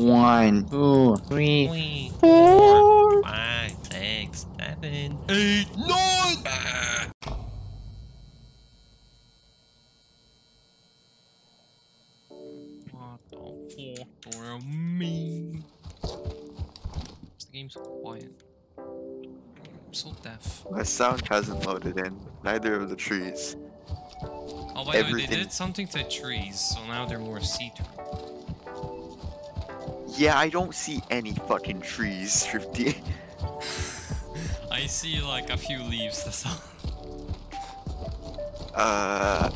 One, two, three, Three, four. five, six, seven, eight, nine. Ah. What the fuck do you mean? This game's quiet. I'm so deaf. My sound hasn't loaded in. Neither of the trees. Oh, by the way, they did something to trees, so now they're more see-through. Yeah, I don't see any fucking trees, Shrifty. I see like a few leaves. That's all. Uh.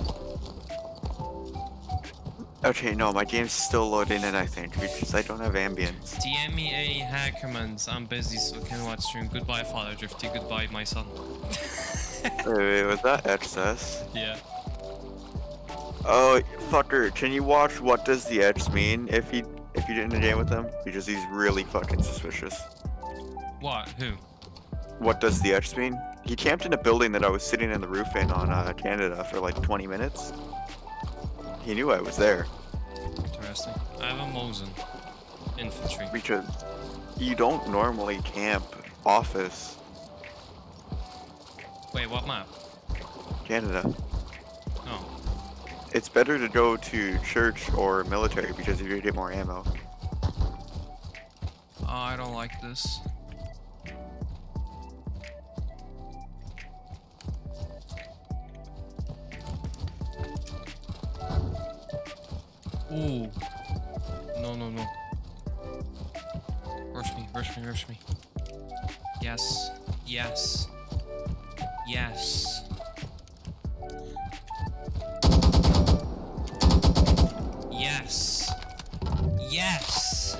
Okay, no, my game's still loading in, I think, because I don't have ambience. DM me a Hackermans. I'm busy, so can watch stream. Goodbye, Father Drifty. Goodbye, my son. Wait, wait, was that excess? yeah. Oh, fucker, can you watch What Does the X mean if he if you the game with him? Because he's really fucking suspicious. What? Who? What does the Edge mean? He camped in a building that I was sitting in the roof in on uh, Canada for like 20 minutes. He knew I was there Interesting. I have a Mosin. Infantry. because you don't normally camp office Wait, what map? Canada. It's better to go to church or military because you're gonna get more ammo. oh, I don't like this. Ooh. No, no, no. Rush me, rush me, rush me. Yes. Yes. Yes. Yes. Yes.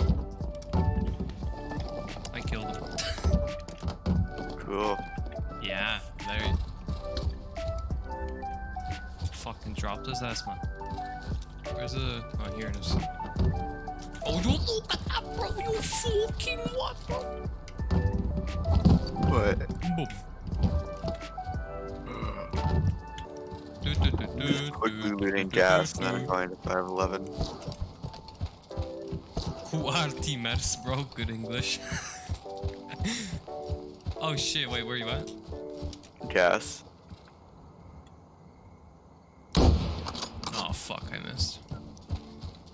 I killed him. Cool. Yeah, there. Fucking dropped his ass, man. Where's the? Oh, here it is. Oh, you look at that, bro! You fucking what, bro? But quickly looting gas and then going to 511. Who are teamers, bro? Good English. oh shit! Wait, where you at? Gas. Oh fuck! I missed.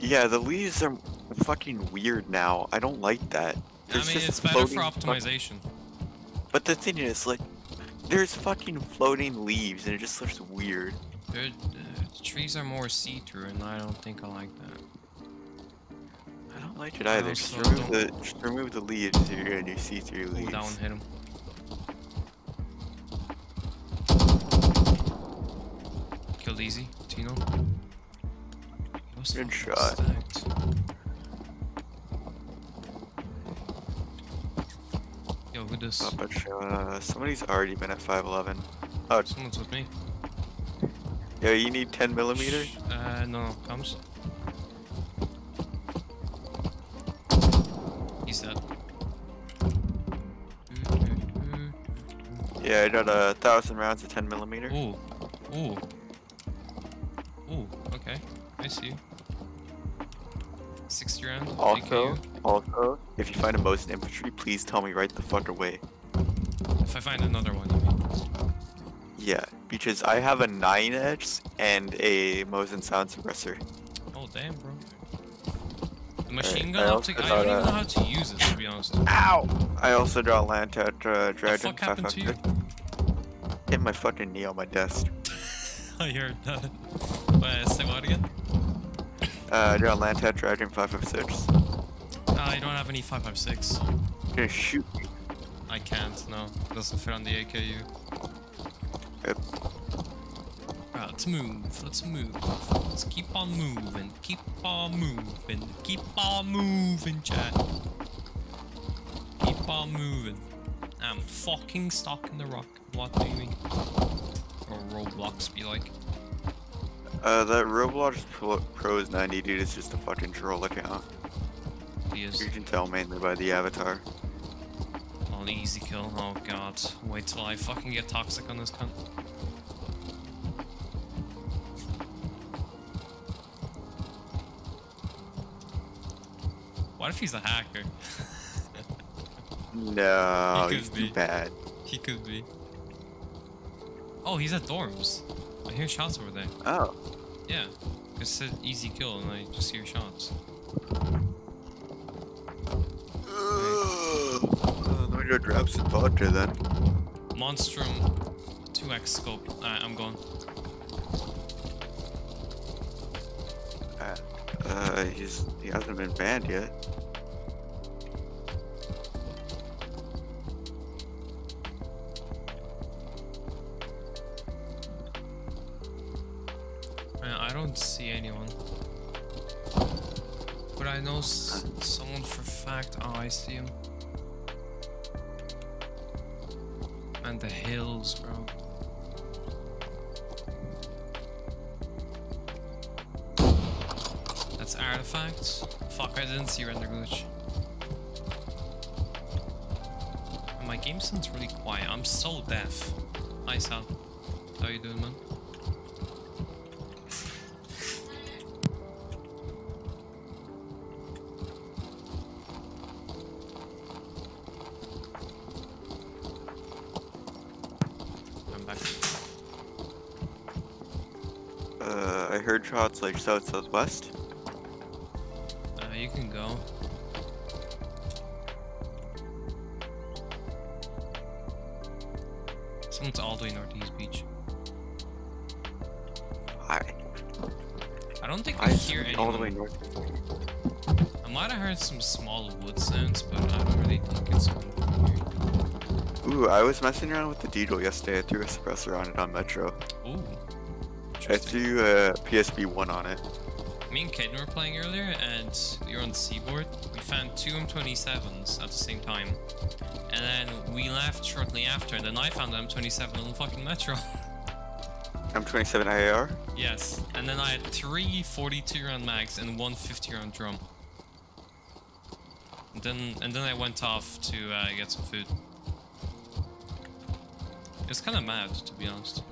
Yeah, the leaves are fucking weird now. I don't like that. I There's mean, just it's better for floating optimization. But the thing is, like, there's fucking floating leaves and it just looks weird. They're, uh, trees are more see-through, and I don't think I like that. I don't like it either. Just remove the just remove the leaves if you're gonna do see-through Ooh, leaves. that one hit him. Killed easy, Tino. What's Good the shot. stacked? Yo, who this? Not much. Uh, somebody's already been at 511. Oh, Someone's with me. Yeah, you need 10 millimeter. Uh, no, no, comes. He's dead. Yeah, I got a thousand rounds of 10 millimeter. Ooh, ooh, ooh. Okay, I see. Sixty round. Also, AKU. also, if you find a Mosin infantry, please tell me right the fuck away. If I find another one, you mean? Yeah, because I have a 9 edge and a Mosin sound suppressor. Oh damn, bro. The machine I gun also optic. I got don't even know how to use it to be honest. Ow! I also got Lantac uh, What the Dragon fuck happened to you? Hit my fucking knee on my desk. I heard that. Wait, say what again? Uh, I got Lantac Dragon 556. Ah, you don't have any 556. Gonna shoot me. I can't. No, it doesn't fit on the AKU. Right, let's move. Let's move. Let's keep on moving. Keep on moving. Keep on moving, chat. Keep on moving. I'm fucking stuck in the rock. What do you mean? Or Roblox be like? Uh, that Roblox Pro- Pros 90 dude is just a fucking troll account. You can tell mainly by the avatar. Easy kill. Oh god. Wait till I fucking get toxic on this cunt. What if he's a hacker? No, He he's could too be. bad. He could be. Oh, he's at dorms. I hear shots over there. Oh, Yeah. It said easy kill and I just hear shots. Go grab some vodka then. Monstrum 2x scope. Alright, I'm going. Uh, he's he hasn't been banned yet. Man, I don't see anyone. But I know s- someone for fact. Oh, I see him. That's artifacts. Fuck, I didn't see render glitch. And my game sounds really quiet. I'm so deaf. Hi, Sal. How you doing, man? I'm back. Uh, I heard shots like south southwest. You can go. Someone's all the way northeast beach. I I don't think I hear see all the way north. I might have heard some small wood sounds, but I don't really think it's coming from here. Ooh, I was messing around with the Deedle yesterday. I threw a suppressor on it on Metro. Ooh. I threw a PSB one on it. Me and Kaden were playing earlier, and we were on the seaboard. We found two M27s at the same time. And then we left shortly after, and then I found an M27 on the fucking metro. M27 IAR. yes. And then I had three 42 round mags and one 50 round drum. And then, and then I went off to uh, get some food. It's kind of mad, to be honest.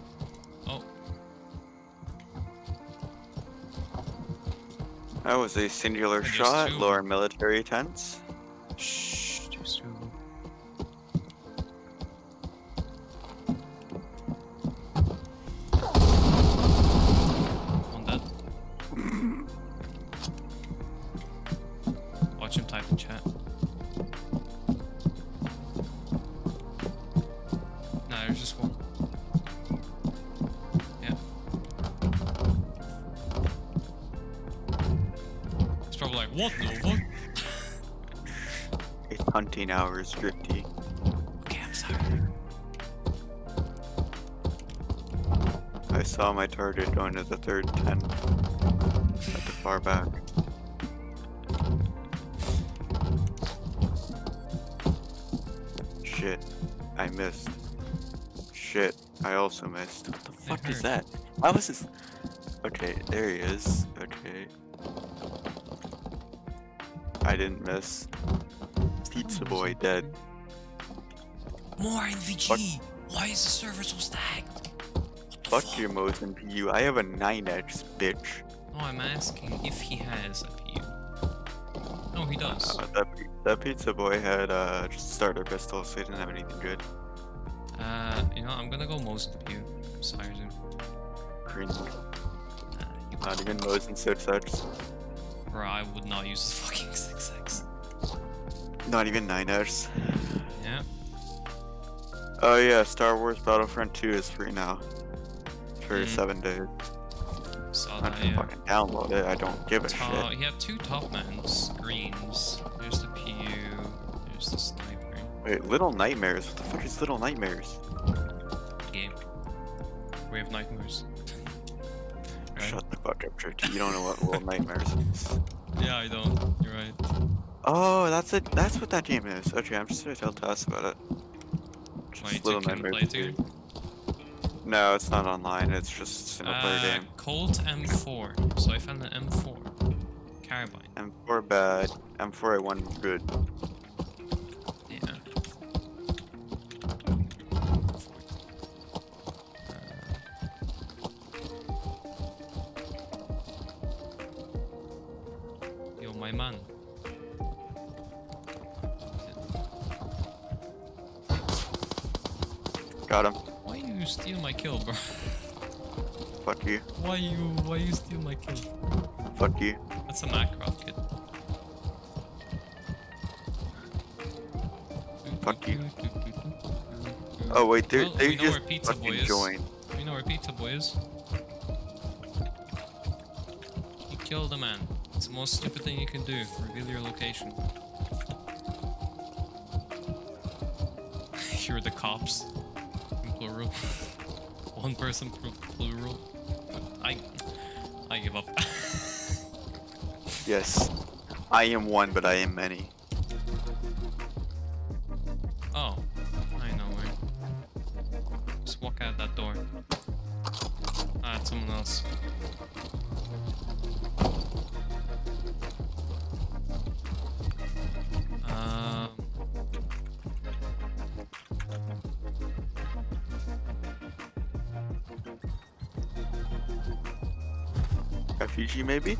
That was a singular shot. Lower military tents. 15 hours drifty. Okay, I'm sorry. I saw my target going to the third tent. At the far back. Shit. I missed. Shit. I also missed. What the fuck is that? I was this? Okay, there he is. Okay. I didn't miss. Pizza boy dead. More NVG! Why is the server so stacked? The Fuck your Mosin PU. I have a 9x, bitch. No, I'm asking if he has a PU. No, he does. Uh, that, that pizza boy had uh, just starter pistol, so he didn't have anything good. Uh, you know, I'm gonna go Mosin PU. I'm sorry, dude. Cringe. Nah, you Not even Mosin 6x. Bro, I would not use the fucking 6x. Not even 9x. Yeah. Oh yeah, Star Wars Battlefront 2 is free now. For Mhm. 7 days. Saw I that, yeah. fucking download it, I don't give a Ta- shit. You have two top mans, greens. There's the PU. There's the sniper. Wait, Little Nightmares? What the fuck is Little Nightmares? Game. We have nightmares. right? Shut the fuck up, Tricky. You don't know what Little Nightmares is. Yeah, I don't. You're right. Oh, that's it. That's what that game is. Okay, I'm just gonna tell Tess about it. Just two can play? No, it's not online. It's just a single player Uh, game. Colt M4. So I found an M4. Carabine. M4 bad. M4 A1 good. Steal my kill, bro? Fuck you. Why you why you steal my kill? Fuck you. That's a Macroft kid. Fuck you. Oh wait, they Well, they just Pizza Boy fucking is. joined. We know where Pizza Boy is. You killed a man. It's the most stupid thing you can do. Reveal your location. You're the cops. In plural. One person pl- plural. I I give up. Yes. I am one, but I am many. Refugee maybe?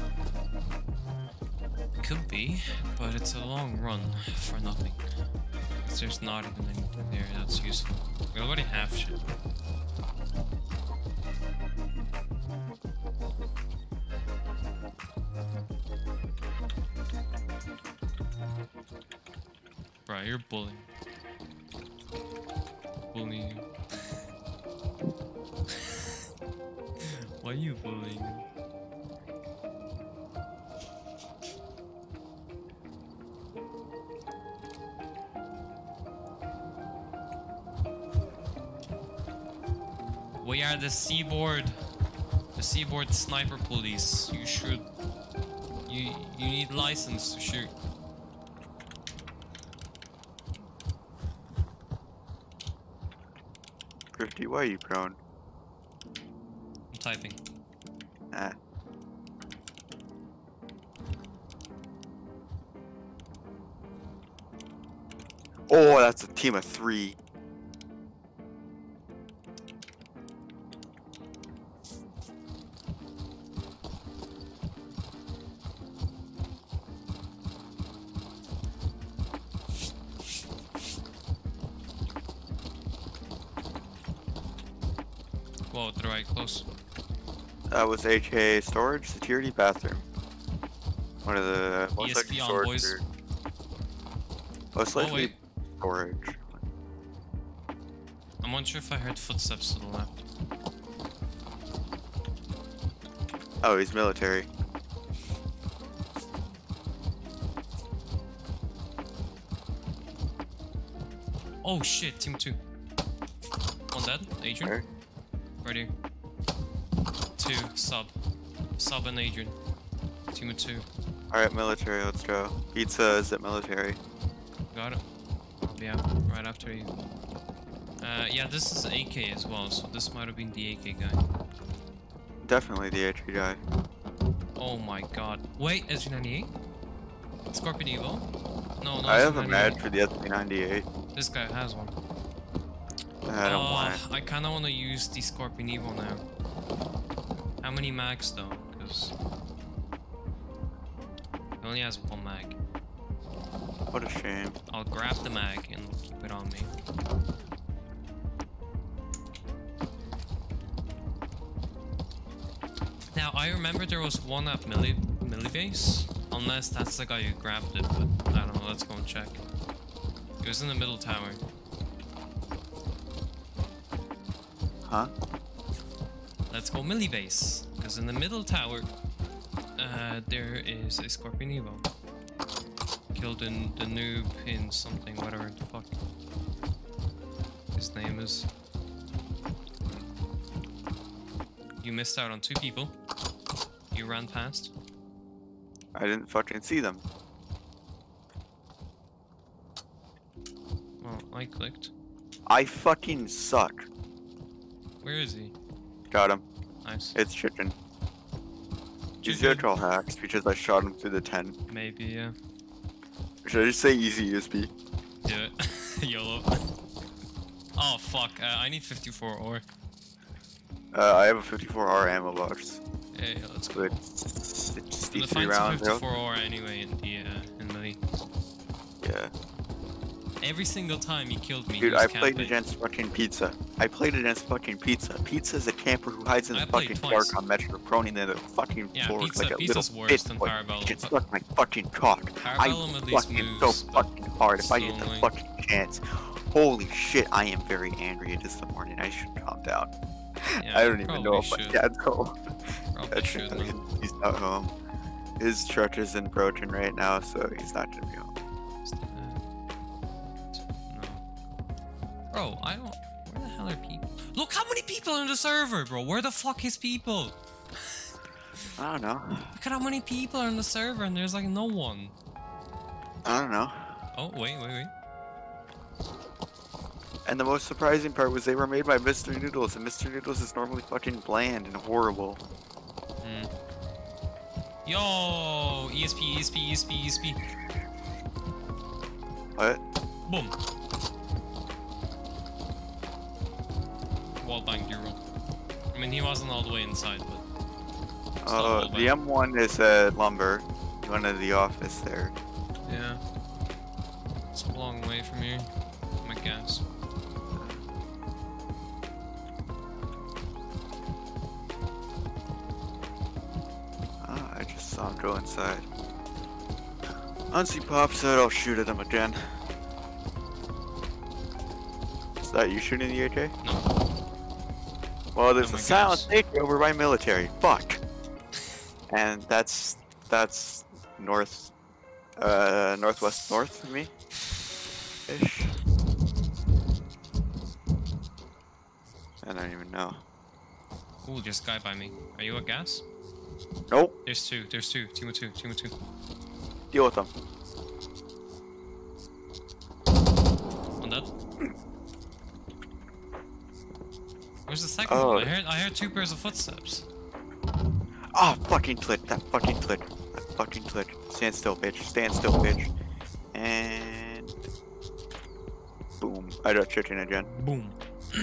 could be, but it's a long run for nothing. There's not even anything there that's useful. We already have shit. Bro, you're bullying. Bullying We are the Seaboard, the Seaboard Sniper Police. You should, you you need license to shoot. Thrifty, why are you prone? I'm typing. Ah. Oh, that's a team of three. Whoa, to the right, close. That was HA storage, security, bathroom. One of the most ESP likely on, storage. boys. Most Oh likely wait, storage. I'm unsure if I heard footsteps to the left. Oh, he's military. Oh shit, team two. One dead, Adrian. Where? Here. Two, sub. Sub and Adrian. Team of two. Alright, military, let's go. Pizza is at military. Got it. I'll be out right after you. Uh, yeah, this is AK as well, so this might have been the AK guy. Definitely the HA guy. Oh my god. Wait, SG98? Scorpion Evo? No, no. I have a SG98. mag for the SP98. This guy has one. I don't Uh, want it. I kinda wanna use the Scorpion Evo now. How many mags though? Because he only has one mag. What a shame. I'll grab the mag and keep it on me. Now I remember there was one at Milli Millibase, unless that's the guy who grabbed it, but I don't know. Let's go and check. It was in the middle tower. Huh? Let's go Millibase, because in the middle tower, uh, there is a Scorpion Evo. Killed in the noob in something, whatever the fuck his name is. You missed out on two people. You ran past. I didn't fucking see them. Well, I clicked. I fucking suck. Where is he? Got him. Nice. It's chicken. He's Chicken. virtual hacks because I shot him through the tent. Maybe, yeah. Should I just say easy USB? Do it. YOLO. Oh, fuck. Uh, I need 54R. Uh, I have a 54R ammo box. Yeah, yeah, let's go. With it's I'm 63 find rounds. 54 ore anyway in the uh, in the Yeah. Every single time he killed me, Dude, I played against fucking Pizza. I played against fucking Pizza. Pizza's a camper who hides in the fucking twice. dark on Metro, proning in the fucking Yeah, floor Pizza- like a Pizza's little worse bitch than. Parabellum. He can suck my fucking cock. I Parabellum least fucking moves, so fucking hard if I get the fucking chance. Holy shit, I am very angry. It is the morning. I should calm down. yeah, I don't even know if my dad's home. Probably should, he's not home. His truck is in broken right now, so he's not gonna be home. Bro, I don't. Where the hell are people? Look how many people are in the server, bro. Where the fuck is people? I don't know. Look at how many people are in the server, and there's like no one. I don't know. Oh wait, wait, wait. And the most surprising part was they were made by Mr. Noodles, and Mr. Noodles is normally fucking bland and horrible. Hmm. Yo, ESP, ESP, ESP, ESP. What? Boom. Euro. I mean, he wasn't all the way inside, but. still Uh, the. M1 is at Lumber, one of the office there. Yeah. It's a long way from here. I guess. Ah, I just saw him go inside. Once he pops out, I'll shoot at him again. Is that you shooting the AK? No. Well, there's Oh a silent gosh. takeover by military. Fuck. And that's that's north, uh, northwest north of me, ish. I don't even know. Ooh, there's a guy by me. Are you a gas? Nope. There's two. There's two. Team of two. Team of two. Deal with them. Where's the second Oh. one? I heard. I heard two pairs of footsteps. Ah, fucking click. That fucking click. That fucking click. Stand still, bitch. Stand still, bitch. And boom. I got chicken again. Boom.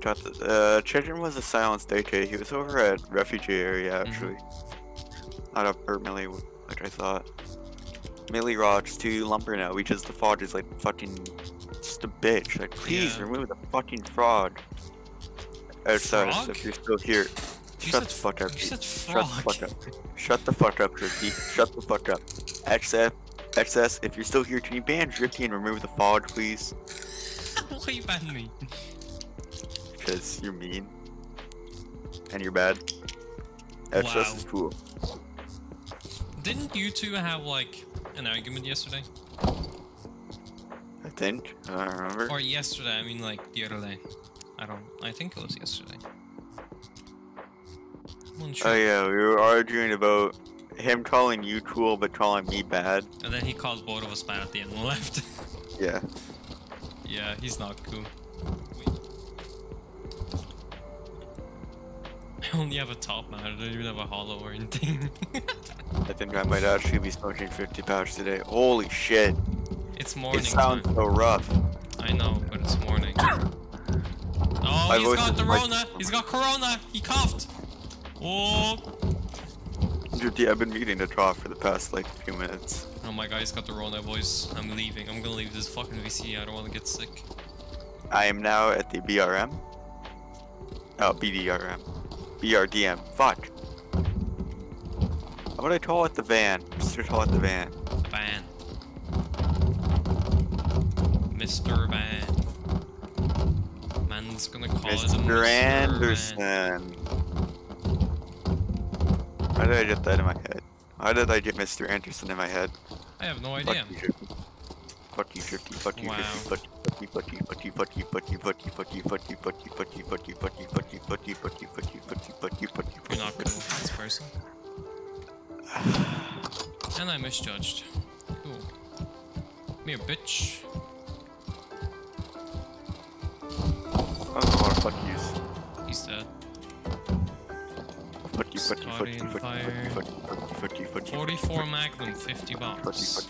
Got the uh, chicken was a silenced AK. He was over at refugee area Mhm. actually. Not up per Millie, like I thought. Millie rocks to lumber now, because the fraud is like fucking just a bitch. Like, please Yeah. remove the fucking fraud. Outside, Frog? Oh, if you're still here. You Shut the fuck up. You dude. said Shut the fuck up. Shut the fuck up, Drifty. Shut the fuck up. XF, XS, if you're still here, can you ban Drifty and remove the fog, please? Why you ban me? Because you're mean. And you're bad. XS Wow. is cool. Didn't you two have like an argument yesterday? Think. I don't remember. Or yesterday? I mean, like the other day. I don't. I think it was yesterday. I'm. Oh yeah, we were arguing about him calling you cool but calling me bad. And then he called both of us bad at the end and left. Yeah. yeah, he's not cool. I only have a top man. I don't even have a hollow or anything. I think I might actually be smoking 50 pouch today. Holy shit. It's morning. It sounds time. so rough. I know, but it's morning. Oh, My he's voice got the Rona! He's got Corona! He coughed! Oh! Dude, yeah, I've been meeting to draw for the past like few minutes. Oh my god, he's got the Rona, boys. I'm leaving. I'm gonna leave this fucking VC. I don't wanna get sick. I am now at the BRM. Oh, BDRM. BRDM. Fuck. How would I call it the van? Just call it the van. Van. Mr. Van. Man's gonna call it a Mr. Mr. Van. Anderson. How did I get that in my head? How did I get Mr. Anderson in my head? I have no idea. Fuck you, Shifty. Fuck you. Shifty. Fuck you, fuck you, fuck you, fuck you, fuck you, fuck you, fuck you, fuck you, fuck you, fuck you, fuck you, fuck you, fuck you, fuck you, fuck you, fuck you, fuck you, fuck you, fuck you, You're not cool, this person. And I misjudged. Cool. Come here, bitch. dead. 40, 40, 40, 40, 40, 44 Magnum, 50 bucks.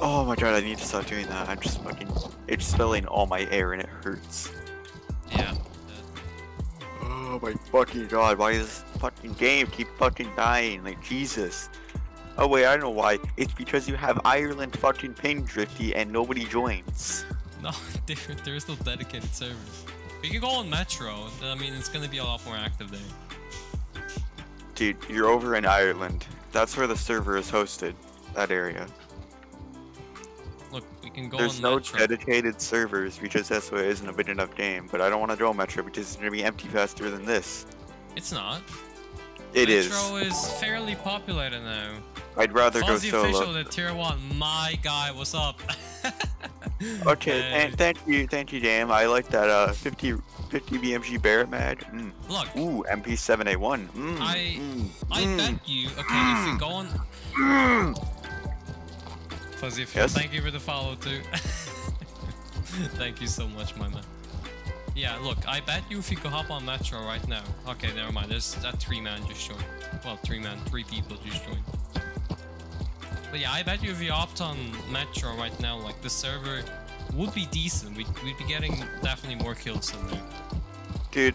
Oh my god, I need to stop doing that. I'm just fucking. It's spilling all my air and it hurts. Yeah. Oh my fucking god, why does this fucking game keep fucking dying? Like, Jesus. Oh wait, I know why. It's because you have Ireland fucking ping drifty and nobody joins. No, there, there's no dedicated servers. We can go on Metro. I mean, it's gonna be a lot more active there. Dude, you're over in Ireland. That's where the server is hosted. That area. Look, we can go There's on no Metro. dedicated servers because that's why it isn't a big enough game. But I don't want to go Metro because it's gonna be empty faster than this. It's not. It is. Metro is fairly populated now. I'd rather go Fuzzy official solo. to tier one. My guy, what's up? Okay, and thank you, thank you, Dan. I like that uh 50, 50 BMG Barrett mag. Mm. Look, Ooh, MP7A1. Mm. I- mm, I mm, bet you. Okay, if we go on mm. Fuzzy Yes? thank you for the follow too. thank you so much, my man. Yeah, look, I bet you if you could hop on Metro right now. Okay, never mind. There's that three man just joined. Well, three man, three people just joined. But yeah, I bet you if you hopped on Metro right now, like the server would be decent. We'd, we'd be getting definitely more kills than there. Dude,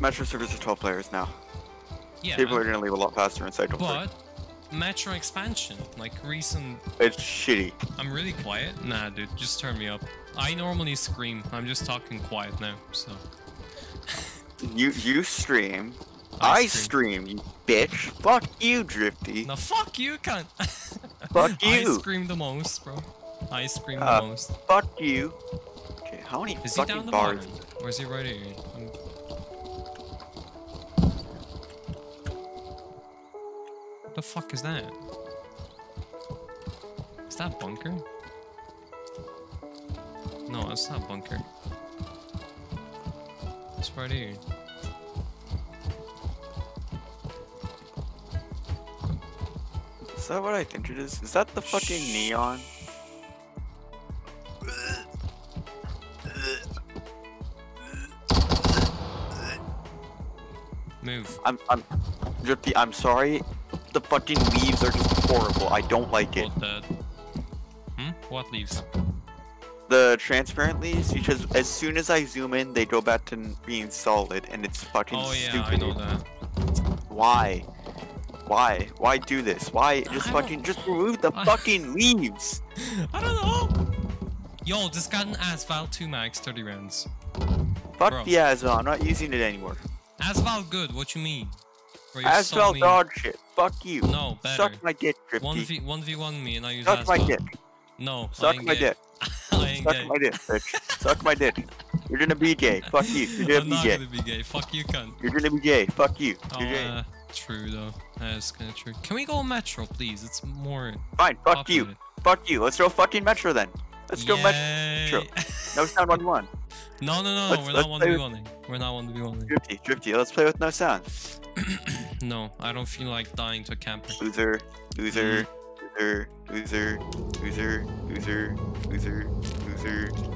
Metro servers are 12 players now. Yeah, People are gonna leave a lot faster in Cycle but Metro expansion, like recent. It's shitty. I'm really quiet. Nah, dude, just turn me up. I normally scream. I'm just talking quiet now, so. You you stream. I I, stream. you bitch. Fuck you, Drifty. No, fuck you, cunt. Fuck you! I scream the most, bro. I scream Uh, the most. Fuck you. Okay, how many Is he down the bars? bottom? Or is he right here? What the fuck is that? Is that bunker? No, it's not bunker. It's right here. Is that what I think it is? Is that the fucking neon? Move. I'm I'm Drifty, I'm sorry. The fucking leaves are just horrible. I don't like it. What the? Hmm? What leaves? The transparent leaves, because as soon as I zoom in, they go back to being solid, and it's fucking Oh yeah, stupid. I know that. Why? Why? Why do this? Why just I don't- fucking just remove the I- fucking leaves? I don't know. Yo, just got an Asval 2 max 30 rounds. Fuck Bro. the Asval, I'm not using it anymore. Asval good, what you mean? Bro, you're so dog shit. Fuck you. No, better. Suck my dick, One Drifty. one v one me and I use Suck my dick. No, I Suck ain't my gay. dick. Suck gay. my dick, bitch. Suck my dick. You're gonna be gay. Fuck you. You're I'm gonna be not gay. gonna be gay. Fuck you, cunt. You're gonna be gay. Fuck you. Oh, You're gay. uh, true, though. That is kind of true. Can we go Metro, please? It's more. Fine, fuck populated. you. Fuck you. Let's go fucking Metro then. Let's go Yay. Metro. No sound 1 1. No, no, no, let's, we're, let's not with... we're not 1v1. We're not 1v1. Drifty, Drifty, let's play with no sound. no, I don't feel like dying to a camper. Loser, loser, mm. loser, loser, loser, loser, loser, loser.